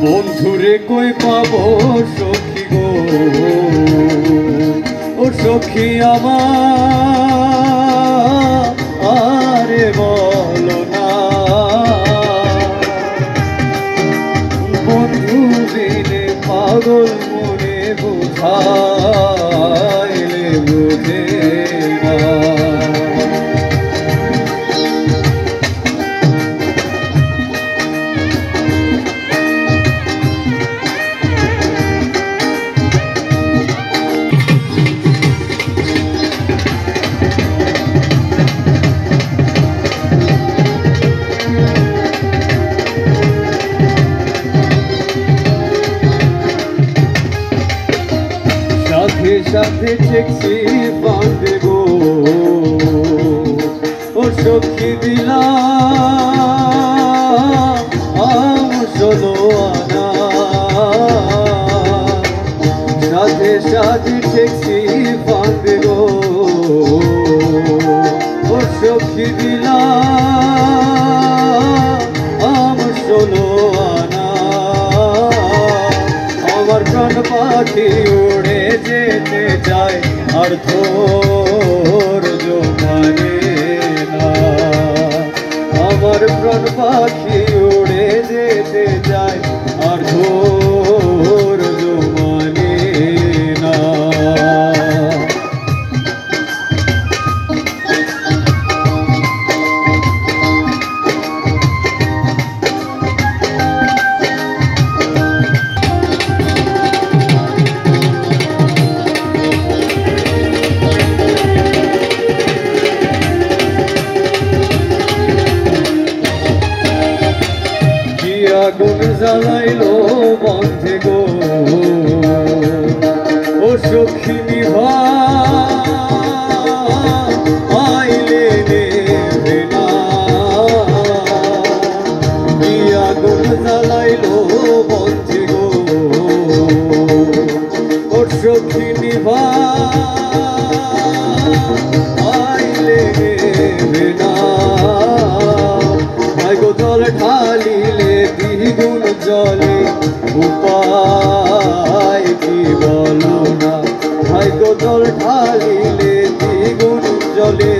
দূরে কই পাব সখী গো? ও সখী আমার বলো না। বন্ধু দিনে পাগল মনে বুঝাইলে বুঝে সাথে সাথে চেকছি বাঁধে গো। ও সখী দিলাম ষোলো আনা। সাথে সাথে চেকছি বাঁধে গো। ও সখী দিলাম আম ষোলো আনা। আমার প্রাণ পাখি যেতে চায় আর তোর মানে না। আমার প্রাণ পাখি উড়ে যেতে আগুন জ্বালাইল বন্ধে গো। ও সখী নিভা আগুন জ্বালাইল বন্ধে গো। ও সখী আইলে চলে উপায় কি বলো না? ভাগ্য জল ঢালিলে দ্বিগুণ জলে